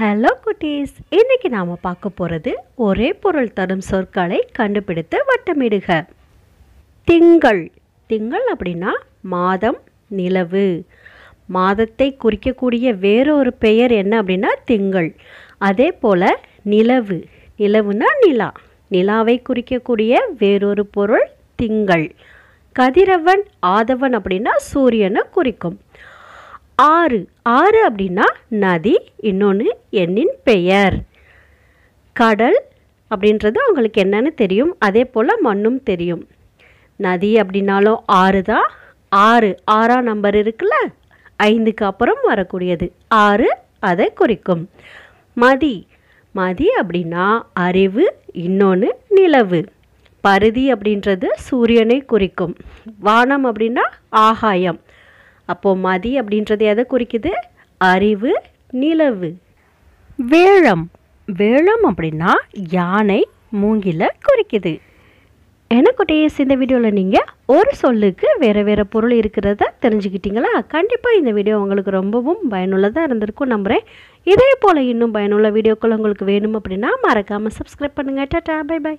Hello குட்டீஸ் இன்னைக்கு நாம் பார்க்க போகிறது ஒரே பொருள் தரும் சொற்களை கண்டுபிடித்து வட்டமிடுக. திங்கள். திங்கள் அப்படின்னா மாதம் நிலவு. மாதத்தை குறிக்கக்கூடிய வேறொரு பெயர் என்ன அப்படின்னா திங்கள். அதே போல் நிலவு. நிலவுனா நிலா. நிலாவை குறிக்கக்கூடிய வேறொரு பொருள் திங்கள். கதிரவன் ஆதவன் அப்படின்னா சூரியனை குறிக்கும். ஆறு. ஆறு அப்படின்னா நதி. இன்னொன்று எண்ணின் பெயர். கடல் அப்படின்றது அவங்களுக்கு என்னன்னு தெரியும். அதே போல் மண்ணும் தெரியும். நதி அப்படின்னாலும் ஆறு தான். ஆறு ஆறாம் நம்பர் இருக்குல்ல? ஐந்துக்கு அப்புறம் வரக்கூடியது. ஆறு அதை குறிக்கும். மதி. மதி அப்படின்னா அறிவு இன்னொன்று நிலவு. பருதி அப்படின்றது சூரியனை குறிக்கும். வானம் அப்படின்னா ஆகாயம். அப்போது மதி அப்படின்றது எதை குறிக்குது? அறிவு நிலவு. வேழம். வேழம் அப்படின்னா யானை மூங்கில குறிக்குது. எனக்குட்டேஸ் இந்த வீடியோவில் நீங்கள் ஒரு சொல்லுக்கு வேறு வேறு பொருள் இருக்கிறத தெரிஞ்சுக்கிட்டீங்களா? கண்டிப்பாக இந்த வீடியோ உங்களுக்கு ரொம்பவும் பயனுள்ளதாக இருந்திருக்கும் நம்புகிறேன் இதே போல் இன்னும் பயனுள்ள வீடியோக்கள் உங்களுக்கு வேணும் அப்படின்னா மறக்காமல் சப்ஸ்கிரைப் பண்ணுங்கள் டாட்டா பை பை